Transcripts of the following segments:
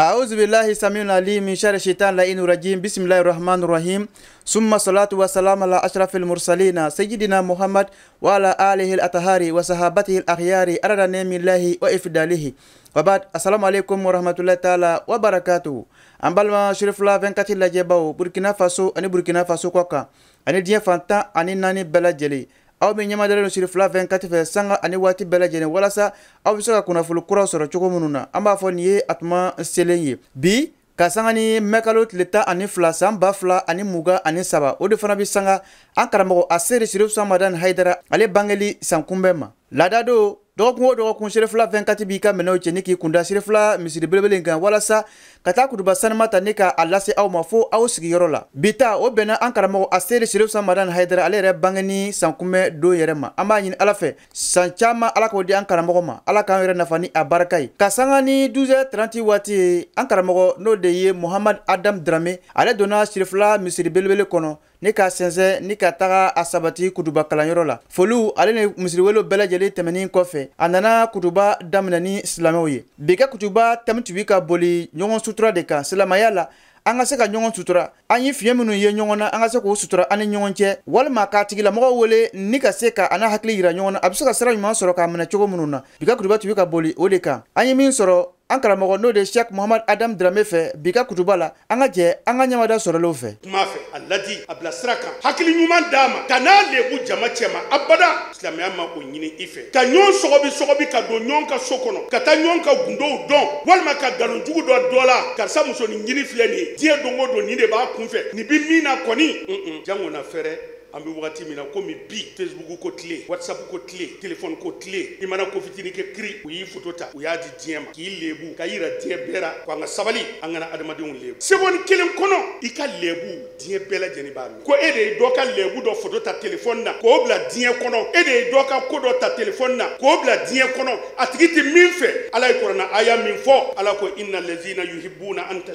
أعوذ بالله السميع العليم من شر الشيطان اللعين الرجيم بسم الله الرحمن الرحيم ثم صلاة والسلام على أشرف المرسلين سيدنا محمد وعلى آله الأطهار وصحابته الأخيار أرد نعم الله وإفداله وبعد السلام عليكم ورحمة الله تعالى وبركاته أمبال ما شرف لا فنكتي لجباو بركنا فاسو أني بركنا فاسو كوكا أني دين فانتا أني ناني بلا جلي aw min ɲɛmadalen don siri fila fɛn kati fɛ sanga ani waati bɛɛ lajɛlen walasa aw bɛ se ka kunnafoni kuraw sɔrɔ cogo minnu na an b'a fɔ nin ye a tuma selen ye bi ka sanga ni mɛkalo tile tan ani fila san ba fila ani mugan ani saba o de fana bɛ sanga an karamɔgɔ aseri sirif samadan hayidara ale bangeli sankunbɛn ma laada don dɔgɔkun o dɔgɔkun serefila 24 b'i ka minɛw cɛ ni k'i kunda serefila misiri belebele in kan walasa ka taa kuduba sanima ta ni ka a lase aw ma fo aw sigiyɔrɔ la bi ta o bɛnna an karamɔgɔ aseri serefisa madan hayidara ale yɛrɛ bangeni san kunbɛ don yɛrɛ ma an b'a ɲini ala fɛ san caaman ala k'o di an karamɔgɔ ma ala k'an yɛrɛ nafa ni a barika ye ka sanga ni 12 30 waati ye an karamɔgɔ n'o de ye mohamad adam drame ale donna sirifila misiri belebele kɔnɔ ni ka sɛnsɛn ni ka taga a sabati kutuba kalanyɔrɔ la foliw ale ni misiriwelo bɛɛ lajɛlen tɛmɛnin kɔfɛ a nana kutuba daminɛ ni silamɛw ye bi kɛ kutuba tɛmi tubi ka boli ɲɔgɔn sutura de kan silamaya la an ka se ka ɲɔgɔn sutura an ye fiɲɛ minnu ye ɲɔgɔn na an ka se k'o sutura an ni ɲɔgɔn cɛ walima k'a tigilamɔgɔ wele ni ka se ka ana hakili yira ɲɔgɔn na a bɛ se ka sira ɲuman sɔrɔ k'a minɛ cogo minnu na bi ka kutuba tubi ka boli o de kan an ye min sɔrɔ an karamɔgɔ n'o de shek mohamad adam drame fɛ bi ka kutuba la an ka jɛ an ka ɲamada sɔrɔlenw fɛ kuma fɛ a ladi a bila sira kan hakili ɲuman d'a ma ka n'a lebu jama cɛma abada silamɛya ma o ɲini i fɛ ka ɲɔgɔn sɔgɔbi sɔgɔbi ka don ɲɔgɔn ka so kɔnɔ ka taa ɲɔgɔn ka gundow dɔn walima ka galon jugu dɔ dɔ la karisa musonin ɲini filɛ nin ye diɲɛ don o don nin de b'a kunfɛ nin bi min na kɔni jango na fɛrɛ an bɛ wagati min na komi bi facebook ko tile whatsapp ko tile telefɔni ko tile i mana ko fitini kɛ kiri u y'i foto ta u y'a di diɲɛ ma k'i lebu ka yira diɲɛ bɛɛ ra ko an ka sabali an kana adamadenw lebu segɔni kelen kɔnɔ i ka lebu diɲɛ bɛɛ lajɛlen b'a min ko e de ye dɔ ka lebu dɔ foto ta telefɔni na k'o bila diɲɛ kɔnɔ e de ye dɔ ka ko dɔ ta telefɔni na k'o bila diɲɛ kɔnɔ a tigi tɛ min fɛ ala ye kurana aya min fɔ ala ko inna lezina yuhibuna an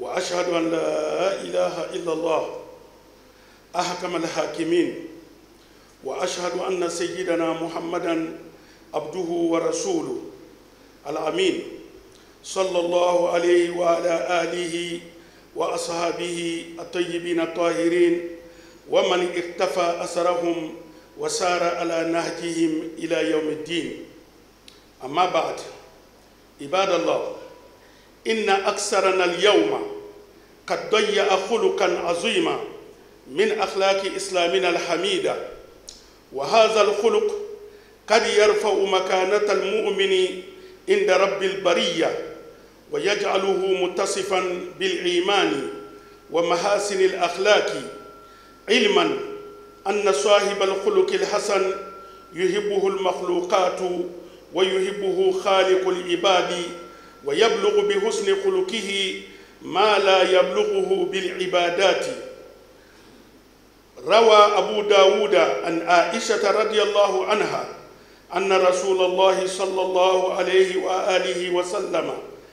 وأشهد أن لا إله إلا الله أحكم الحاكمين وأشهد أن سيدنا محمدًا عبده ورسوله الأمين صلى الله عليه وعلى آله وأصحابه الطيبين الطاهرين ومن اقتفى أثرهم وسار على نهجهم إلى يوم الدين أما بعد عباد الله إن أكثرنا اليوم قد ضيع خلقا عظيما من أخلاق إسلامنا الحميدة وهذا الخلق قد يرفع مكانة المؤمن عند رب البرية ويجعله متصفا بالإيمان ومحاسن الأخلاق علما أن صاحب الخلق الحسن يحبه المخلوقات ويحبه خالق العباد ويبلغ بحسن خلقه ما لا يبلغه بالعبادات روى أبو داود عن عائشة رضي الله عنها أن رسول الله صلى الله عليه وآله وسلم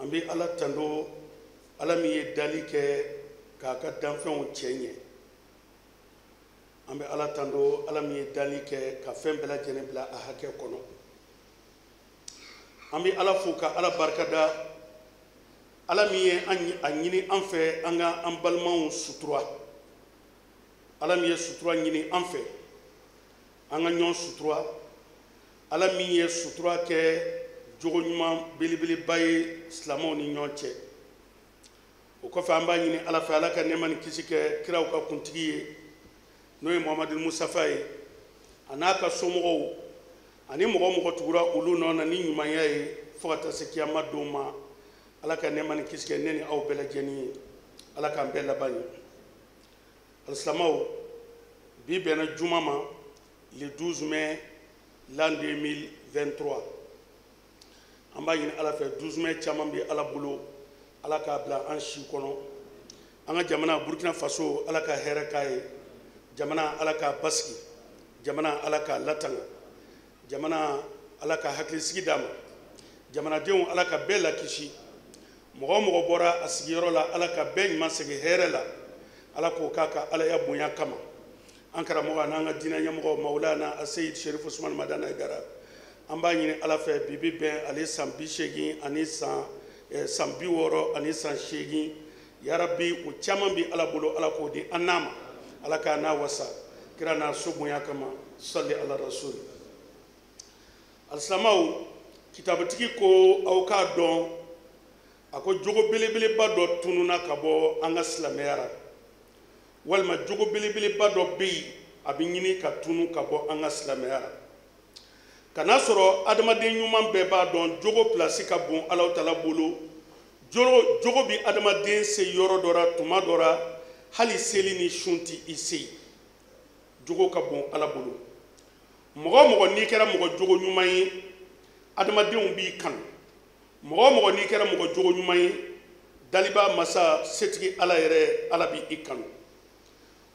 an bɛ ala tanto ala min ye dali kɛ k'a ka danfɛnw cɛ ɲɛ an bɛ ala tanto ala min ye dali kɛ ka fɛn bɛɛ lajɛlen bila a hakɛ kɔnɔ an bɛ ala fo ka ala barika da ala min ye an a ɲini an fɛ an ka an balimaw sutura ala min ye sutura ɲini an fɛ an ka ɲɔgɔn sutura ala min ye sutura kɛ jogo ɲuman belebeleba ye silamɛw ni ɲɔgɔn cɛ o kɔfɛ an b'a ɲini ala fɛ ala ka nɛɛma ni kisi kɛ kiraw ka kuntigi ye n'o ye muhamadu musafa ye a n'a ka somɔgɔw ani mɔgɔ mɔgɔ tugura olu nɔ na ni ɲumanya ye fo ka taa se kiyama don ma ala ka nɛɛma ni kisi kɛ ne ni aw bɛɛ lajɛlen ye ala k'an bɛɛ laban ye alisilamɛw bi bɛnna juma ma le 12 mai l'an 2023 an b'a ɲini ala fɛ 12 mai caman bɛ ala bolo ala k'a bila an si kɔnɔ an ka jamana burkina faso ala ka hɛrɛ k'a ye jamana ala k'a basigi jamana ala k'a latanga jamana ala ka hakilisigi d'a ma jamanadenw ala ka bɛɛ lakisi mɔgɔ mɔgɔ bɔra a sigiyɔrɔ la ala ka bɛɛ ɲuman segin hɛrɛ la ala k'o k'a ka alaya bonya kama an karamɔgɔ an'an ka diinɛ ɲɛmɔgɔ mawulana aseyid sherif usman madana idara an b'a ɲini ala fɛ bibi bɛn ale san bi seegin ani san eh, san bi wɔɔrɔ ani san seegin yarabi o caman bi ala bolo ala k'o di an n'a ma ala k'a n'a wasa kira n'a so bonya kama sali ala rasul alisilamaw kitabutigi ko aw k'a dɔn a ko jogo belebeleba dɔ tununa ka bɔ an ka silamɛya la walima jogo belebeleba dɔ bɛ yen a bɛ ɲini ka tunu ka bɔ an ka silamɛya la ka n'a sɔrɔ adamaden ɲuman bɛɛ b'a dɔn jogo pilasi ka bon alaw tala bolo jogo bi adamaden se yɔrɔ dɔ la tuma dɔ la hali seli ni sun tɛ i se ye jogo ka bon ala bolo mɔgɔ o mɔgɔ n'i kɛra mɔgɔ jogo ɲuman ye adamadenw b'i kanu mɔgɔ o mɔgɔ n'i kɛra mɔgɔ jogo ɲuman ye dalibaa masa setigi ala yɛrɛ ala b'i i kanu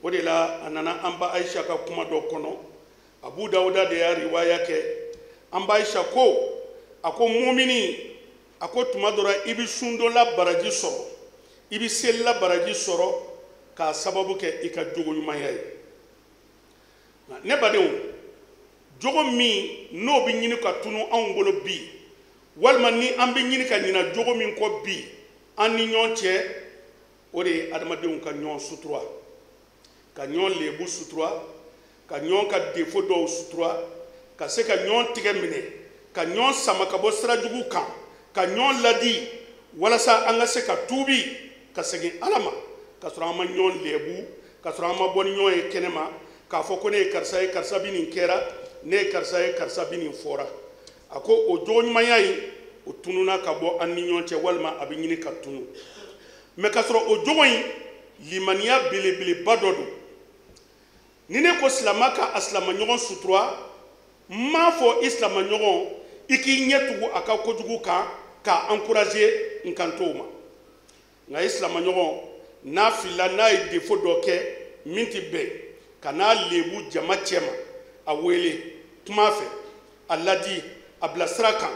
o de la a nana an ba ayisa ka kuma dɔ kɔnɔ abu dawuda de y'a riwaya kɛ an ba ayisa ko a ko mumini a ko tuma dɔ la i bɛ sundola baraji sɔrɔ i bɛ selila baraji sɔrɔ k'a sababu kɛ i ka jogo ɲumanya ye ne badenw jogo min n'o bɛ ɲini ka tunu anw bolo bi walima ni an bɛ ɲini ka ɲina jogo min kɔ bi an ni ɲɔgɔn cɛ o de ye adamadenw ka ɲɔgɔn sutura ka ɲɔgɔn lebu sutura ka ɲɔgɔn ka defo dɔw sutura ka se ka ɲɔgɔn tigɛ minɛ ka ɲɔgɔn sama ka bɔ sira jugu kan ka ɲɔgɔn ladi walasa an ka se ka tuubi ka segin ala ma ka sɔrɔ an ma ɲɔgɔn lebu ka sɔrɔ an ma bɔ ni ɲɔgɔn ye kɛnɛ ma k'a fɔ ko ne ye karisa ye karisa bi nin kɛra ne ye karisa ye karisa bi nin fɔra a ko o jogo ɲumanya ye o tununa ka bɔ an ni ɲɔgɔn cɛ walima a bɛ ɲini ka tunu mɛ ka sɔrɔ o jogo in limaniya belebeleba dɔ don ni ne ko silama ka a silamaɲɔgɔn sutura n m'a fɔ i silamaɲɔgɔn i k'i ɲɛ tugu a ka kojugu kan k'a ankuraze n kan t'o ma nka i silamaɲɔgɔn n'a filila n'a ye defo dɔ kɛ min tɛ bɛn ka n'a lebu jama cɛma a wele kuma fɛ a ladi a bilasira kan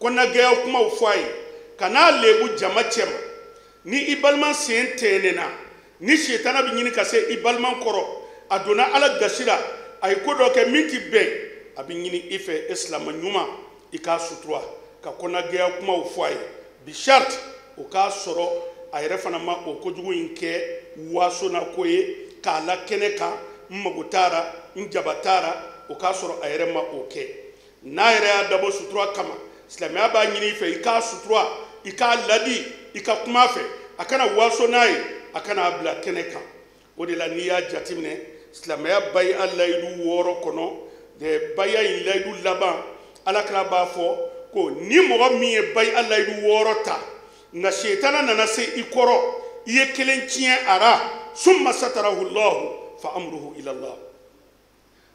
kɔnɔnagɛya kumaw fɔ a ye ka n'a lebu jama cɛma ni i balima sen tɛnɛna ni setana bɛ ɲini ka se i balima kɔrɔ a donna ala gasi la a ye ko dɔ kɛ min tɛ bɛn a bɛ ɲini i fɛ i silama ɲuman i k'a sutura ka kɔnɔnajɛya kumaw fɔ a ye bi charte o k'a sɔrɔ a yɛrɛ fana ma o kojugu in kɛ waasonako ye k'a la kɛnɛ kan n mago t'a ra n jaba t'a ra o k'a sɔrɔ a yɛrɛ ma o kɛ n'a yɛrɛ y'a dabɔ sutura kama silamɛya b'a ɲini i fɛ i k'a sutura i k'a ladi i ka kuma fɛ a kana waaso n'a ye a kana a bila kɛnɛ kan o de la n'i y'a jateminɛ silamɛya bayi a layidu wɔɔrɔ kɔnɔ baya in layidu laban ala kira b'a fɔ ko ni mɔgɔ min ye bayi a layidu wɔɔrɔ ta nka setana nana se i kɔrɔ i ye kelen tiɲɛ ara summa satarahu llahu fa amruhu ila llah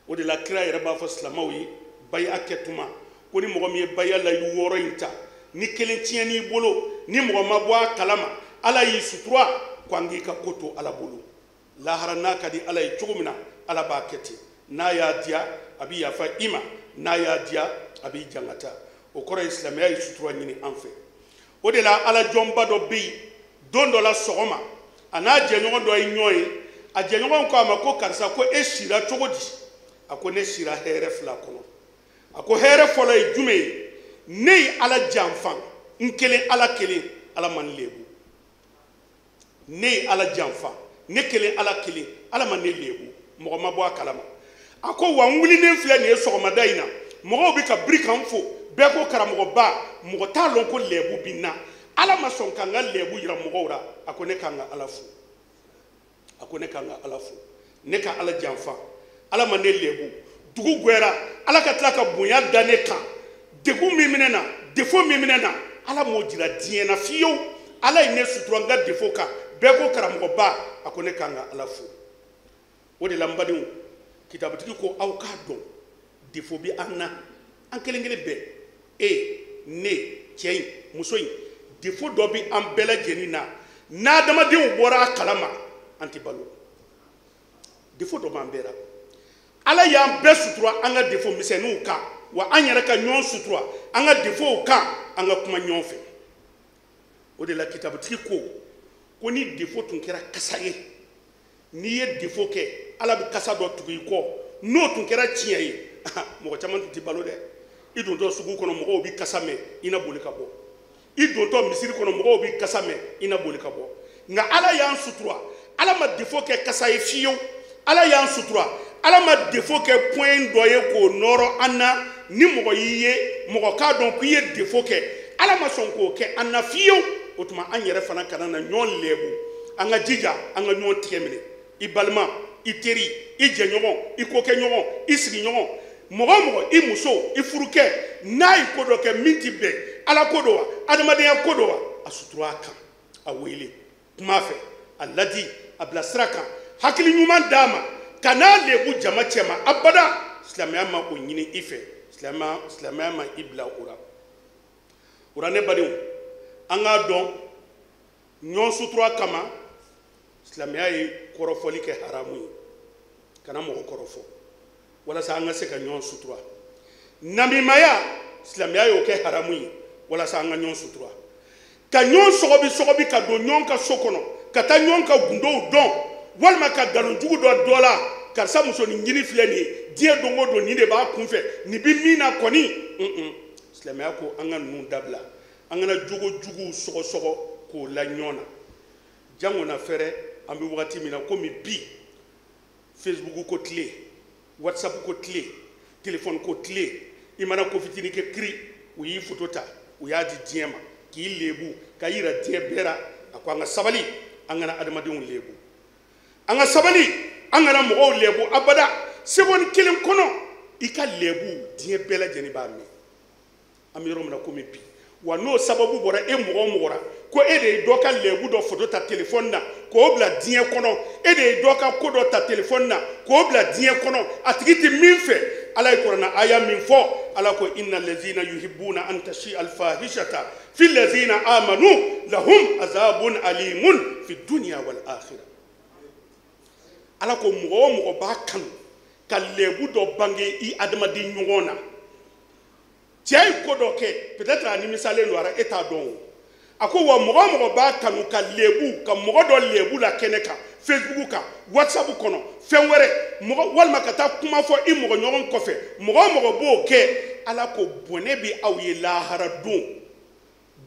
o de la kira yɛrɛ b'a fɔ silamaw ye baya kɛ tuma ko ni mɔgɔ min ye baya layidu wɔɔrɔ in ta ni kelen tiɲɛ n'i bolo ni mɔgɔ ma bɔ a kalama ala y'i sutura ko an k'i ka ko to ala bolo lahara n'a ka di ala ye cogo min na ala b'a kɛ ten n'a y'a diya a bɛ yafa i ma n'a y'a diya a b'i jangata o kɔrɔ ye silamɛya ye sutura ɲini an fɛ o de la ala jɔnba dɔ bɛ yen don dɔ la sɔgɔma a n'a jɛɲɔgɔn dɔ ye ɲɔgɔn ye a jɛɲɔgɔn ko a ma ko karisa ko e sira cogo di a ko ne sira hɛrɛ fila kɔnɔ a ko hɛrɛ fɔlɔ ye jumɛn ye ne ye ala janfa n kelen ala kelen ala man lebu ne ye ala janfa ne kelen ala kelen ala ma ne lebu mɔgɔ ma bɔ a kalama a ko wa n wulinen filɛ nin ye sɔgɔmada in na mɔgɔw bɛ ka biri kan fo bɛɛ ko karamɔgɔba mɔgɔ t'a lɔn ko lɛbu bi na ala ma sɔn ka n ka lɛbu yira mɔgɔw la a ko ne ka n ka ala fo a ko ne ka kan ka ala fo ne ka ala janfa ala ma ne lebu dugu gwɛra ala ka tila ka bonya da ne kan degun min minɛ na defo min minɛ na ala m'o jira diɲɛ na fiyewu ala ye ne sutura n ka defo kan bɛɛ ko karamɔgɔba a ko ne ka kan ka ala fo o de la n badenw kitabutigi ko aw k'a dɔn defo bɛ an na an kelen kelen bɛɛ e ne cɛ in muso in defo dɔ bɛ an bɛɛ lajɛlen na n'adamadenw bɔra a kalama an tɛ balo defo dɔ b'an bɛɛ la ala y'an bɛɛ sutura an ka defo misɛnninw kan wa an yɛrɛ ka ɲɔgɔn sutura an ka defow kan an ka kuma ɲɔgɔn fɛ o de la kitabutigi ko ko ni defo tun kɛra kasa ye n'i ye defo kɛ ala bɛ kasa dɔ tugu i kɔ n'o tun kɛra tiɲɛ ye mɔgɔ caman tun tɛ balo dɛ i dontɔ sugu kɔnɔ mɔgɔw bɛ kasa mɛn i na boli ka bɔ i dontɔ misiri kɔnɔ mɔgɔw bɛ kasa mɛn i na boli ka bɔ nka ala y'an sutura ala ma defo kɛ kasa ye fiyewu ala y'an sutura ala ma defo kɛ pɔin dɔ ye k'o nɔrɔ an na ni mɔgɔ y'i ye mɔgɔ k'a dɔn k'i ye defo kɛ ala ma sɔn k'o kɛ an na fiyewu o tuma an yɛrɛ fana kana na ɲɔgɔn lɛbu an ka jija an ka ɲɔgɔn tigɛ minɛ i balima i teri i jɛɲɔgɔn i kokɛ ɲɔgɔn i sigiɲɔgɔn mɔgɔ o mɔgɔ i muso i furukɛ n'a ye ko dɔ kɛ min ti bɛn ala ko don wa adamadenya ko don wa a sutura a kan a wele kuma fɛ a ladi a bila sira kan hakili ɲuman d'a ma ka n'a lebu jama cɛma abada silamɛya ma o ɲini i fɛ silamɛya silamɛya ma i bila o la o la ne badenw an k'a dɔn ɲɔgɔn sutura kama silamɛya ye kɔrɔfɔli kɛ haramu ye kana mɔgɔ kɔrɔfɔ walasa an ka se ka ɲɔgɔn sutura namimaya silamɛya y'o kɛ haramu ye walasa an ka ɲɔgɔn sutura ka ɲɔgɔn sɔgɔbi sɔgɔbi ka don ɲɔgɔn ka so kɔnɔ ka taa ɲɔgɔn ka gundow dɔn walima ka nkalon jugu dɔ dɔ la karisa musonin ɲini filɛ nin ye diɲɛ don o don nin de b'a kunfɛ nin bɛ min na kɔni silamɛya ko an ka ninnu dabila an kana jogo juguw sɔgɔsɔgɔ k'o la ɲɔgɔn na jango na fɛrɛ an bɛ wagati min na komi bi facebook ko tile whatsapp ko tile telefɔni ko tile i mana ko fitini kɛ kiri u y'i foto ta u y'a di diɲɛ ma k'i lebu ka yira diɲɛ bɛɛ la a ko an ka sabali an kana adamadenw lebu an ka sabali an kana mɔgɔw lebu abada sebɔni kelen kɔnɔ i ka lebu diɲɛ bɛɛ lajɛlen b'a mɛn an bɛ yɔrɔ min na komi bi wa n'o sababu bɔra e mɔgɔ o mɔgɔ la ko e de ye dɔ ka lɛbu dɔ foto ta telefɔni na k'o bila diɲɛ kɔnɔ e de ye dɔ ka ko dɔ ta telefɔni na k'o bila diɲɛ kɔnɔ a tigi tɛ min fɛ ala ye kuranna aya min fɔ ala ko inna lazina yuhibuna an tasi alfahishata fi lazina amanu lahum azabun alimun fi dunya wal akhira ala ko mɔgɔ o mɔgɔ b'a kanu ka lɛbu dɔ bange i adamaden ɲɔgɔn na cɛ ye ko dɔ kɛ peut-être a nimisalen don ara e t'a dɔn o a ko wa mɔgɔ mɔgɔ b'a kanu ka lebu ka mɔgɔ dɔ lebu la kɛnɛ kan facebook kan whatsapp kɔnɔ fɛn wɛrɛ mɔgɔ walima ka taa kuma fɔ i mɔgɔ ɲɔgɔn kɔfɛ mɔgɔ mɔgɔ b'o kɛ ala ko bɔnɛ bɛ aw ye lahara don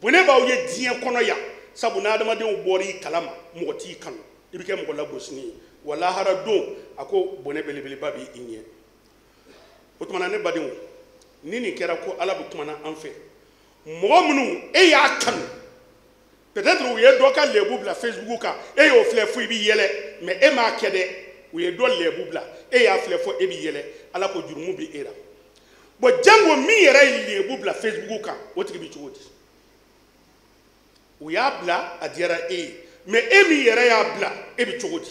bɔnɛ b'aw ye diɲɛ kɔnɔ yan sabu n'a adamadenw bɔra i kalama mɔgɔ t'i kanu i bɛ kɛ mɔgɔ lagosini ye wa lahara don a ko bɔnɛ belebeleba b'i i ɲɛ o tuma na ne badenw ni nin kɛra ko ala bɛ kumana an fɛ mɔgɔ minnu e y'a kanu peut-être u ye dɔ ka lɛbu bila facebook kan e y'o filɛ fo i bɛ yɛlɛ mais e m'a kɛ dɛ u ye dɔ lɛbu bila e y'a filɛ fo e bɛ yɛlɛ ala ko jurumu bɛ e la bon jango min yɛrɛ ye lɛbu bila facebook kan o tigi bɛ cogo di u y'a bila a diyara e ye mais e min yɛrɛ y'a bila e bɛ cogo di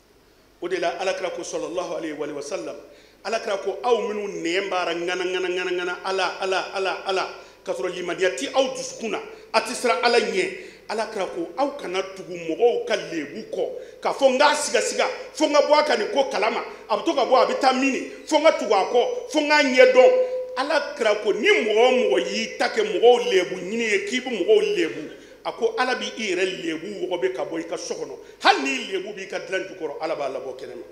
o de la alakira ko sɔlɔlɔhu aleyhi wali wa salam alakira ko aw minnu nɛn b'ara ŋana ŋana ŋana ŋana ala ala ala ala k'a sɔrɔ limaniya ti aw dusukun na a tɛ siran ala ɲɛ alakira ko aw kana tugu mɔgɔw ka lebu kɔ k'a fɔ n k'a sigasiga fo n ka bɔ a ka nin ko kalama a bɛ to ka bɔ a bɛ taa min nin fo n ka tugu a kɔ fo n k'a ɲɛ dɔn alakira ko ni mɔgɔ o mɔgɔ y'i ta kɛ mɔgɔw lebu ɲini ye k'i bɛ mɔgɔw lebu a ko ala b'i i yɛrɛ lebu wɔgɔ bɛ ka bɔ i ka so kɔnɔ hali n'i lebu b'i ka dilan jukɔrɔ ala b'a labɔ kɛnɛ ma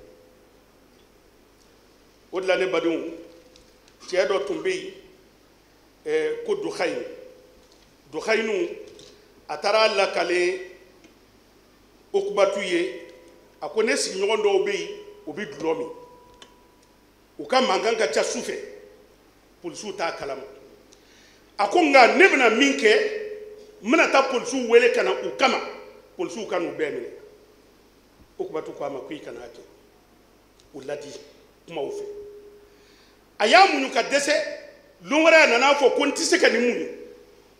o de la ne badenw cɛɛ dɔ tun bɛ yen eh, ko duhayin duhayinu a taara lakalen okubatu ye a ko ne sigiɲɔgɔn dɔw bɛ yen u bɛ dulɔ min u ka mankan ka ca su fɛ polisiw t'a kalama a ko nka ne bɛna min kɛ n bɛna taa polisiw wele ka na u kama polisiw ka n'u bɛɛ minɛ o kubatu ko a ma ko i kana a kɛ u ladi kumaw fɛ a y'a muɲu ka dɛsɛ lon wɛrɛ a nana fɔ ko n tɛ se ka nin muɲu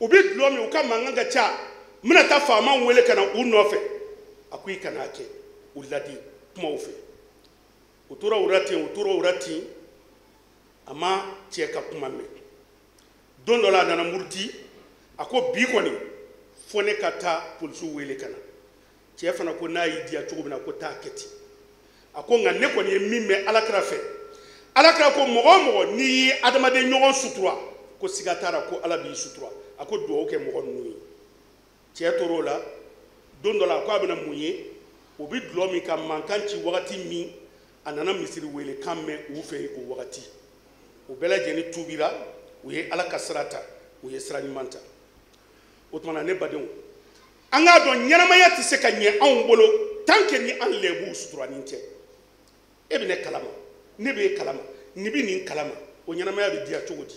u bɛ dulɔ min u ka mankan ka ca n bɛna taa faamaw wele ka na u nɔfɛ a ko i kana a kɛ u ladi kumaw fɛ u tora o la ten u tora o la ten a ma cɛ ka kuma mɛn don dɔ la a nana muruti a ko bi kɔni fo ne ka taa polisiw wele ka na cɛ fana ko n'a y'i diya cogo min na ko taa kɛ ten a ko nka ne kɔni ye min mɛn alakira fɛ alakira ko mɔgɔ o mɔgɔ n'i ye adamaden ɲɔgɔn sutura ko siga t'a la ko ala b'i sutura a ko dugawu kɛ mɔgɔ ninnu ye cɛɛ tor'o la don dɔ la a ko a bɛna mun ye o bɛ dulɔ min ka mankan ci wagati min a nana misiri wele kan mɛn u fɛ o wagati u bɛɛ lajɛlen tuubira u ye ala ka sira ta u ye sira ɲuman ta o tuma na ne badenw an k'a dɔn ɲɛnamaya tɛ se ka ɲɛ anw bolo tan kɛ ni an lɛbuw suturanin tɛ e bɛ ne kalama ne bɛ e kalama ni bɛ nin kalama o ɲɛnamaya bɛ diya cogo di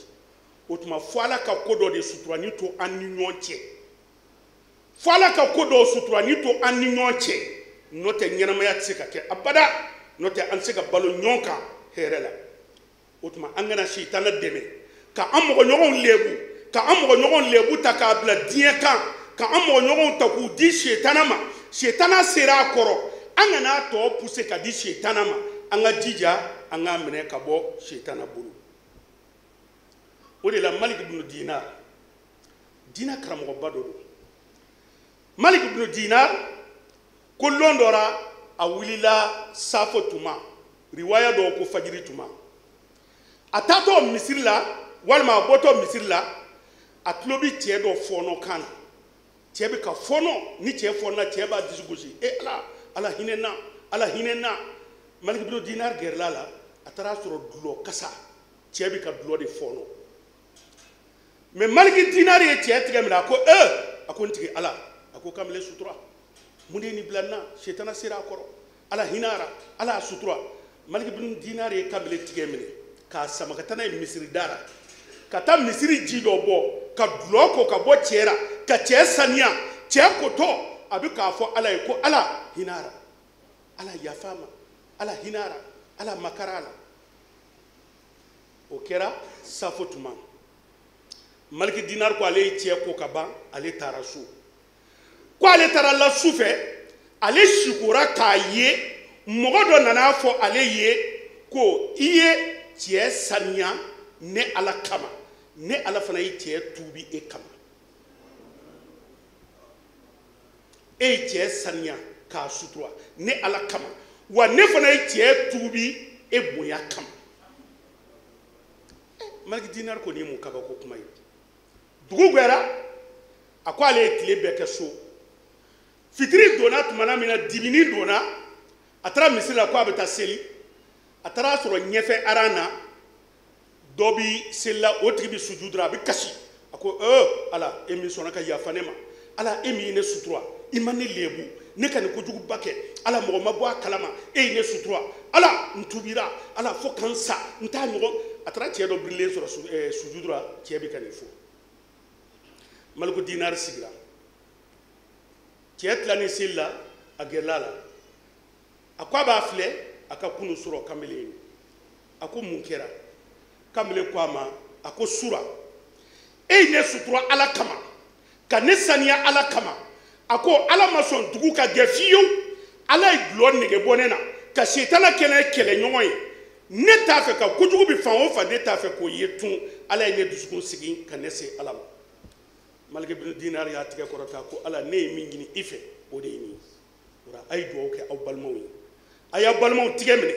o tuma fo ala ka ko dɔ de sutura ni to an ni ɲɔgɔn cɛ fo ala ka ko dɔw sutura ni to an ni ɲɔgɔn cɛ n'o tɛ ɲɛnamaya tɛ se ka kɛ abada n'o tɛ an tɛ se ka balo ɲɔgɔn kan hɛrɛ la o tuma an kana sitana dɛmɛ ka an mɔgɔɲɔgɔnw lebu ka an mɔgɔɲɔgɔnw lebu ta k'a bila diɲɛ kan ka an mɔgɔɲɔgɔnw ta k'u di sitana ma sitana sera a kɔrɔ an kana a tɔ puse ka di sitana ma an ka jija an k'a minɛ ka bɔ sitana bolo o de la maliki bunu diina diina karamɔgɔba dɔ don malik ibnu dinar ko lon dɔ ra a wulila safo tuma riwaya dɔw ko fajiri tuma a taatɔ misiri la walima a bɔtɔ misiri la a tulo bi cɛɛ dɔ fɔɔnɔ kan na cɛɛ bi ka fɔɔnɔ ni cɛɛ fɔɔnɔna cɛɛ b'a dusu gosi e ala ala hinɛ na ala hinɛ na malik ibnu dinar gɛrɛla la a taara sɔrɔ dulɔ kasa cɛɛ bi ka dulɔ de fɔɔnɔ mɛ maliki dinari ye cɛ tigɛ minɛ a ko e a ko n tigi ala a ko kamile sutura mun de ni bila na setana sera a kɔrɔ ala hinara ala a sutura maliki bin dinari ye kamile tigɛ minɛ k'a sama ka taa n'a ye misiri dara ka taa misiri ji dɔ bɔ ka dulɔ ko ka bɔ cɛ la ka cɛ saniya cɛ kotɔ a bɛ k'a fɔ ala ye ko ala hinara ala yafa ma ala hinara ala makara la o kɛra safo tuma maliki dinari ko ale ye tiɲɛ ko ka ban ale taara so ko ale taara la su fɛ ale sikora k'a ye mɔgɔ dɔ nana fɔ ale ye ko i ye tiɲɛ saniya ne ala kama ne ala fana ye tiɲɛ tuubi e kama e ye cɛɛ saniya k'a sutura ne ala kama wa ne fana ye cɛɛ tuubi e bonya kama eh, maliki dinari kɔni ye mun kabako kuma ye dugu gwɛra a ko ale ye tile bɛɛ kɛ so fitiri donna tumana min na dimini donna a taara misiri la ko a bɛ taa seli a taara sɔrɔ ɲɛfɛ aran na dɔ bi selila o tigi bi suju dɔrɔn a bɛ kasi a ko ee ala e min sɔnna ka yafa ne ma ala e min ye ne sutura i ma ne lebu ne ka nin kojuguba kɛ ala mɔgɔ ma bɔ a kalama e ye ne sutura ala n tubira ala fo ka n sa n t'a ɲɔgɔn a taara cɛ dɔ birilen sɔrɔ su- eh, suju dɔrɔn cɛ bɛ ka nin fo maliku dinari sigira cɛ tilani seli la a gɛrɛla a la a ko a b'a filɛ a ka kunu sɔrɔ kamalen a ko mun kɛra kamalen ko a ma a ko sura e ye ne sutura ala kama ka ne saniya ala kama a ko ala ma sɔn dugu ka jɛ fiyewu ala ye dulɔ nege bɔ ne na ka setana kɛnɛ kɛlɛɲɔgɔn ye ne t'a fɛ ka kojugu bi fan o fan ne t'a fɛ k'o ye tun ala ye ne dusukun sigi ka ne se ala ma malike bin dinari y'a tigɛ kɔrɔta ko ala ne ye min ɲini i fɛ o de ye nin ye o la a ye dugawu kɛ aw balimaw ye a y'a balimaw tigɛ minɛ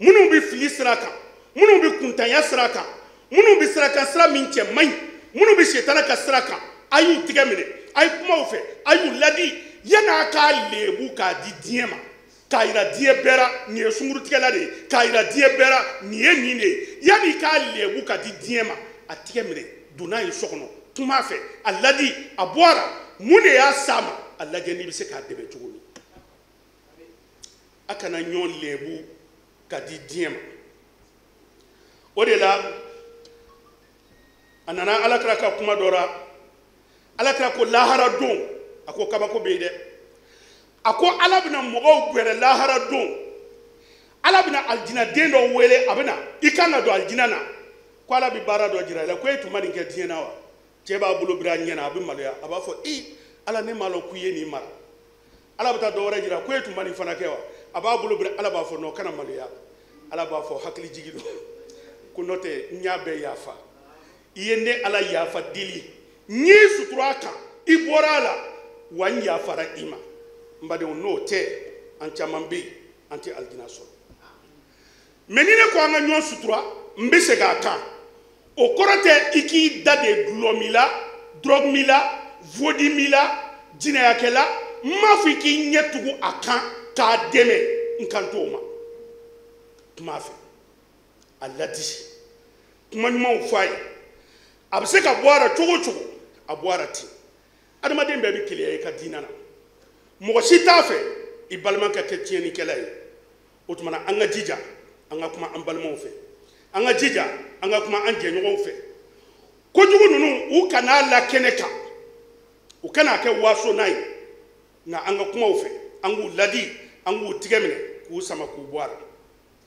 minnu bɛ fili sira kan minnu bɛ kuntanya sira kan minnu bɛ sira kan sira min cɛ man ɲi minnu bɛ setana ka sira kan a y'u tigɛ minɛ a ye kuma u fɛ a y'u ladi yan'a k'a lebu k'a di diɲɛ ma k'a yira diɲɛ bɛɛ la nin ye sunkurutigɛla de ye k'a yira diɲɛ bɛɛ la nin ye nin de ye yanni k'a lebu ka di diɲɛ ma a tigɛ minɛ donna ye so kɔnɔ kuma fɛ a ladi a bɔra mun de y'a s'a ma a lajɛ n'i bɛ se k'a dɛmɛ cogo min a kana ɲɔgɔn lɛbu ka di diɲɛ ma o de la a nana alakira ka kuma dɔ la alakira ko lahara don a ko kabako bɛ yen dɛ a ko ala bɛna mɔgɔw gwɛrɛ lahara don ala bɛna alijina den dɔ wele a bɛna i kan ka don alijina na ko ala bɛ baara dɔ jira a la ko e tun ma nin kɛ diɲɛ na wa cɛ b'a bolo biri a ɲɛ na a bɛ maloya a b'a fɔ i ala ne m'a lɔn k'u ye nin mara ala bɛ taa dɔ wɛrɛ jira ko e tun ma nin fana kɛ wa a b'a bolo biri ala b'a fɔ nɔ kana maloya ala b'a fɔ hakili jigi don ko n'o tɛ n y'a bɛɛ yafa i ye ne ala yafa dili n y'i sutura a kan i bɔra a la wa n yafara i ma n badenw n'o tɛ an caman bɛ yen an tɛ alijina sɔrɔ mɛ ni ne ko an ka ɲɔgɔn sutura n bɛ segin a kan o kɔrɔ tɛ i k'i da de dulɔmi la dɔrɔgu mi la vodi mi la jinɛyakɛla n m'a fɔ i k'i ɲɛ tugu a kan k'a dɛmɛ n kan t'o ma kuma fɛ a ladi kuma ɲumanw fɔ a ye a bɛ se ka bɔ a la cogo o cogo a bɔ a la ten adamaden bɛɛ bɛ keleya i ka diinɛ na mɔgɔ si t'a fɛ i balima ka kɛ tiɲɛnikɛla ye o tuma na an ka jija an ka kuma an balimaw fɛ an ka jija an ka kuma an jɛɲɔgɔnw fɛ kojugu ninnu u kana la kɛnɛ kan u kana kɛ waaso n'a ye nka an ka kumaw fɛ an k'u ladi an k'u tigɛ minɛ k'u sama k'u bɔ a la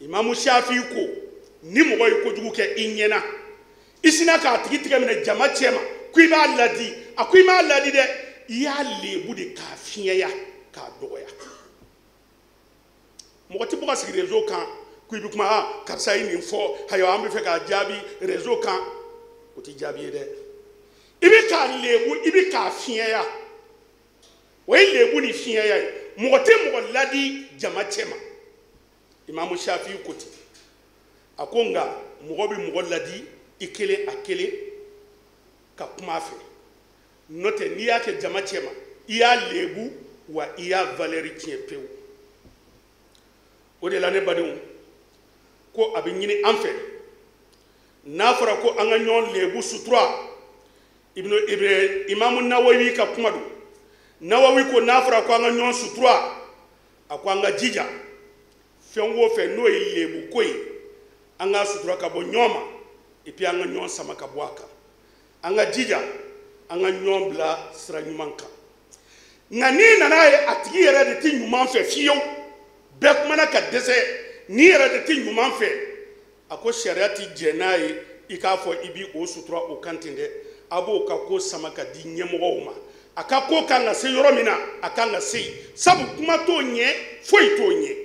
imamu shafi ko ni mɔgɔ ye kojugu kɛ i ɲɛna i sina k'a tigi tigɛ minɛ jama cɛma ko i b'a ladi a ko i m'a ladi dɛ i y'a lebu de k'a fiɲɛya k'a dɔgɔya mɔgɔ tɛ bɔ ka sigi rezo kan ko i bɛ kuma a karisa ye nin fɔ ayiwa an bɛ fɛ k'a jaabi rezo kan o tɛ jaabi ye dɛ i bɛ k'a lebu i bɛ k'a fiɲɛya o ye lebu ni fiɲɛya ye mɔgɔ tɛ mɔgɔ ladi jama cɛma imamu shafi ko ten a ko nka mɔgɔ bɛ mɔgɔ ladi i kelen a kelen ka kuma a fɛ n'o tɛ n'i y'a kɛ jama cɛma i y'a lebu wa i y'a valɛri tiɲɛ pewu o de la ne badenw ko a bɛ ɲini an fɛ n'a fɔra ko an ka ɲɔgɔn lebu sutura ibnu ibe imamu nawawi ka kuma don nawawi ko n'a fɔra ko an ka ɲɔgɔn sutura a ko an ka jija fɛn o fɛn n'o ye lebu ko ye an ka sutura ka bɔ ɲɔgɔn ma epi an ka ɲɔgɔn sama ka bɔ a kan an ka jija an ka ɲɔgɔn bila sira ɲuman kan nka n'i nana ye a tigi yɛrɛ de tɛ ɲuman fɛ fiyewu bɛɛ kumana ka dɛsɛ n'i yɛrɛ de tɛ ɲuman fɛ a ko sariya tɛ jɛ n'a ye i k'a fɔ i b'i o sutura o kan ten dɛ a b'o ka ko sama ka di ɲɛmɔgɔw ma a ka ko kan ka se yɔrɔ min na a kan ka se yen sabu kuma t'o ɲɛ foyi t'o ɲɛ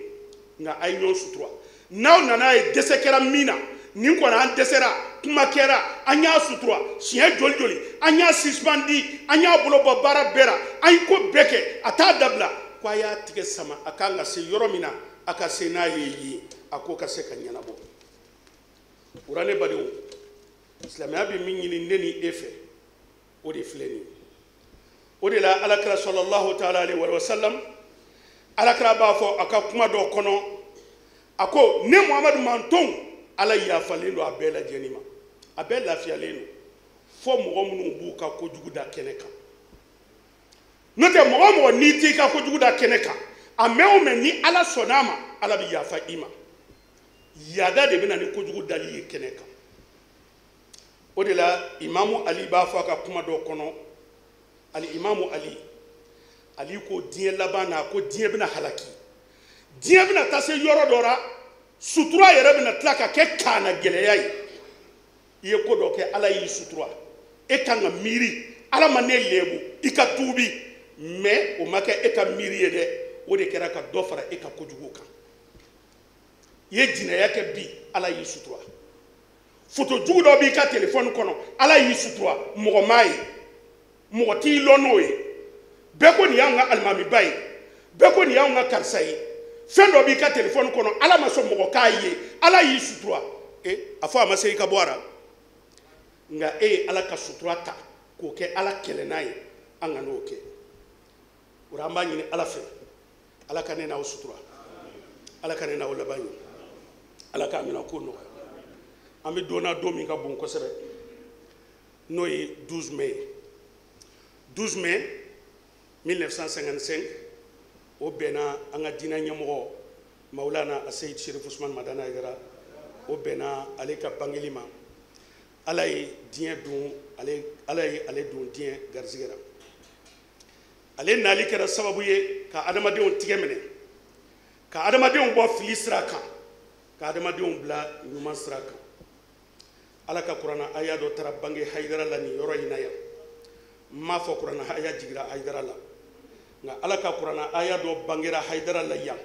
nka a ye ɲɔgɔn sutura n'aw nana ye dɛsɛ kɛra min na nin kɔni an dɛsɛra kuma kɛra an y'a sutura siɲɛ joli joli an y'a sispandi an y'a bolo bɔ baara bɛɛ la an ye ko bɛɛ kɛ a t'a dabila ko a y'a tigɛ sama a kan ka se yɔrɔ min na a ka se n'a ye yen a ko ka se ka ɲɛnabɔ wura ne badenw silamɛya bɛ min ɲini ne ni e fɛ o de filɛ nin ye o de la alakira sɔlɔlahu taala ale wa salam alakira b'a fɔ a ka kuma dɔ kɔnɔ a ko ne muhamadu mantonw ala yafalen don a bɛɛ lajɛlen ma a bɛɛ lafiyalen don fɔ mɔgɔ minnu b'u ka kojugu da kɛnɛ kan n'o tɛ mɔgɔ mɔgɔ n'i t'i ka kojugu da kɛnɛ kan a mɛn o mɛn ni ala sɔnn'a ma ala bɛ yafa i ma yaada de bɛ na ni kojugu dali ye kɛnɛ kan o de la imamu ali b'a fɔ a ka kuma dɔ kɔnɔ ali imamu ali ali ko diɲɛ laban na ko diɲɛ bɛna halaki diɲɛ bɛna taa se yɔrɔ dɔ la sutura yɛrɛ bɛna tila ka kɛ kaana gɛlɛya ye i ye ko dɔ kɛ ala y'i sutura e kan ka miiri ala ma ne lebu i ka tuubi mɛ o ma kɛ e ka miiri ye dɛ o de kɛra ka dɔ fara e ka kojugu kan i ye jinɛya kɛ bi ala y'i sutura foto jugu dɔ b'i ka telefɔni kɔnɔ ala y'i sutura mɔgɔ m'a ye mɔgɔ t'i lɔ n'o ye bɛɛ ko nin y'anw ka alimamiba ye bɛɛ ko nin y'anw ka karisa ye fɛn dɔ b'i ka telefɔni kɔnɔ ala ma sɔn mɔgɔ k'a ye ala y'i sutura e eh, a fɔ a ma se i ka bɔ a la nka e ye ala ka sutura ta k'o kɛ ala kɛlɛ n'a ye an ka n'o kɛ o la an b'a ɲini ala fɛ ala ka ne n'aw sutura ala ka ne n'aw laban ye ala k'a mina ko nɔgɔya an bɛ donna don min ka bon kosɛbɛ n'o ye 12 mai 12 mai 1955 o bɛnna an ka diinɛ ɲɛmɔgɔ mawulana aseyid sherif usman madana yɛrɛ o bɛnna ale ka bangeli ma ala ye diɲɛ don ale ala ye ale don diɲɛ garisigɛ la ale nali kɛra sababu ye ka adamadenw tigɛ minɛ ka adamadenw bɔ fili sira kan ka adamadenw bila ɲuman sira kan ala ka kurana aya dɔ taara bange hayidara la nin yɔrɔ in na yan n m'a fɔ kurana aya jigira hayidara la nka ala ka kurana aya dɔ bangera hayidara la yan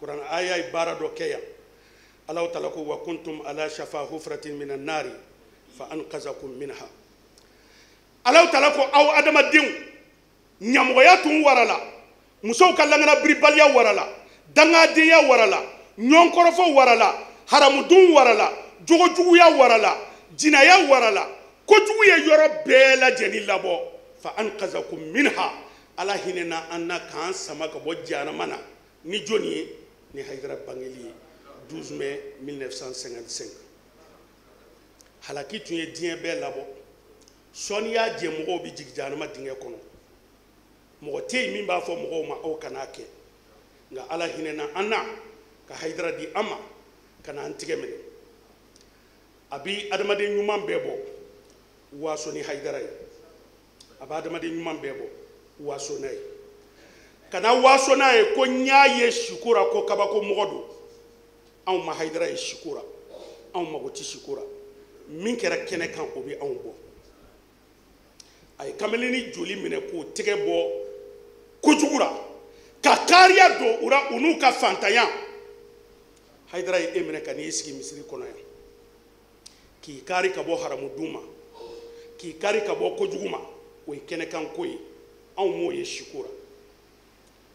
kurana aya ye baara dɔ kɛ yan ala tala ko wa kuntum ala shafa hufratin min annari fa anqazakum minha alaw tala ko aw adamadenw ɲamɔgɔya tun warala musow ka laganabiribaliya warala dangadenya warala ɲɔnkɔrɔfɔ warala haramudun warala jogojuguya warala jinaya warala kojugu ye yɔrɔ bɛɛ lajɛli labɔ fa an kazakum minha ala hinɛna an na k'an sama ka bɔ jahanama na ni jɔni ye ni hayidara bangeli ye 12 mai 1955 halaki tun ye diɲɛ bɛɛ labɔ sɔɔni y'a jɛ mɔgɔw bɛ jigin jahanama dingɛ kɔnɔ mɔgɔ tɛ yen min b'a fɔ mɔgɔw ma aw kana kɛ nka ala hinɛna an na ka hayidara di an ma ka na an tigɛ minɛ a bi adamaden ɲuman bɛɛ bɔ waso ni hayidara ye a bɛ adamaden ɲuman bɛɛ bɔ waaso n'a ye ka na waaso n'a ye ko n y'a ye sikora ko kabako mɔgɔ don anw ma hayidara ye sikora anw mago tɛ sikora min kɛra kɛnɛ kan o bɛ anw bɔ a ye kamalen ni joli minɛ k'o tɛgɛ bɔ kojugu la ka kariya don u la u n'u ka fantanya hayidara ye e minɛ ka n'i sigi misiri kɔnɔ yan k'i kari ka bɔ haramudun ma k'i kari ka bɔ kojugu ma o ye kɛnɛkanko ye anw m'o ye siko la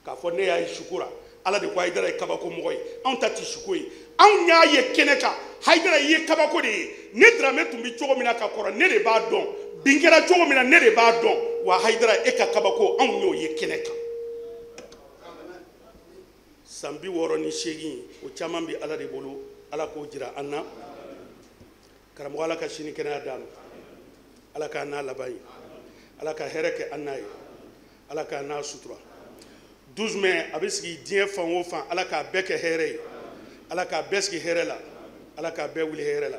k'a fɔ ne y'a ye siko la ala de ko ayidara ye kabako mɔgɔ ye anw ta ti siko ye anw y'a ye kɛnɛ kan hayidara i ye kabako de ye ne daramɛ tun bɛ cogo min na ka kɔrɔ ne de b'a dɔn bin kɛra cogo min na ne de b'a dɔn wa hayidara e ka kabako anw y'o ye kɛnɛ kan san bi wɔɔrɔ ni seegin o caman bɛ ala de bolo ala k'o jira an na karamɔgɔ ala ka sini kɛnɛya d'a ma ala k'a n'a laban ye ala ka hɛrɛ kɛ an n'a ye ala k'a n'a sutura 12 mai a bɛ sigi diɲɛ fan o fan ala k'a bɛɛ kɛ hɛrɛ ye ala k'a bɛɛ sigi hɛrɛ la ala k'a bɛɛ wuli hɛrɛ la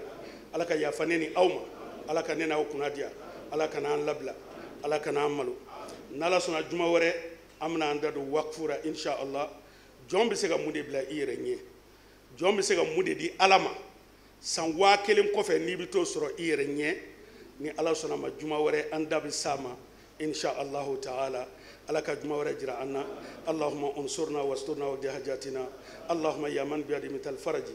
ala ka yafa ne ni aw ma ala ka ne n'aw kunna diya ala kana an labila ala kana an malo n'ala sɔnna juma wɛrɛ an bɛna an da don wakufu la insha allah jɔn bɛ se ka mun de bila i yɛrɛ ɲɛ jɔn bɛ se ka mun de di ala ma san waa kelen kɔfɛ n'i bɛ t'o sɔrɔ i yɛrɛ ɲɛ ni ala sɔnna ma juma wɛrɛ an da bɛ s'a ma insha allahu ta'ala ala ka juma wɛrɛ jira an na allahuma unsurna wasturna wa jahajatina allahuma yaman biyadi mital faraji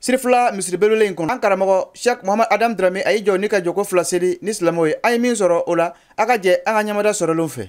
sirifila misiribelebele in kɔnɔ an karamɔgɔ shek muhamad adam drame a y'i jɔ ni ka jɔko fila seli ni silamɛw ye an ye min sɔrɔ o la a ka jɛ an ka ɲɛmada sɔrɔlenw fɛ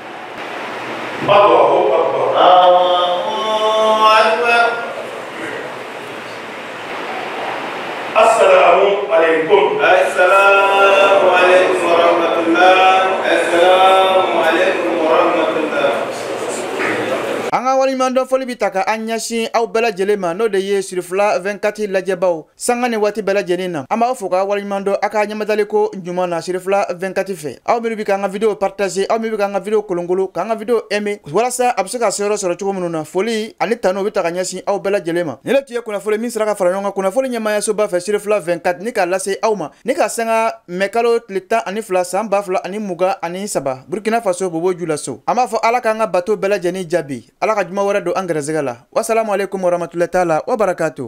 An ka waleɲumandɔn fɔli bɛ ta ka an ɲɛsin aw bɛɛ lajɛlen ma n'o de ye sufila 24 lajɛbaaw sanga ni waati bɛɛ lajɛlen na an b'a fo k'a waleɲuman dɔ a ka ɲɛmadali ko ɲuman na siri fila 24 fɛ aw minnu bɛ k'an ka video partage aw minnu bɛ k'an ka video kolonkolo k'an ka video aimé walasa a bɛ se ka seyɔrɔ sɔrɔ cogo minnu na foli ani tanu bɛ ta ka ɲɛsin aw bɛɛ lajɛlen ma ni ne tun ye kunnafoli min sera ka fara ɲɔgɔn kan kunnafoli ɲɛmaayasoba fɛ siri fila 24 ni k'a lase aw ma ni ka sanga mɛ kalo tile tan ani fila san ba fila ani mugan ani saba burkina faso bobo ju la so an b'a fɔ ala k'an ka bato bɛɛ lajɛlen jaabi ala ka juma wɛrɛ don an gɛrɛsɛgɛ la wasalamu aleykum warahmatulahi taala wabarakatu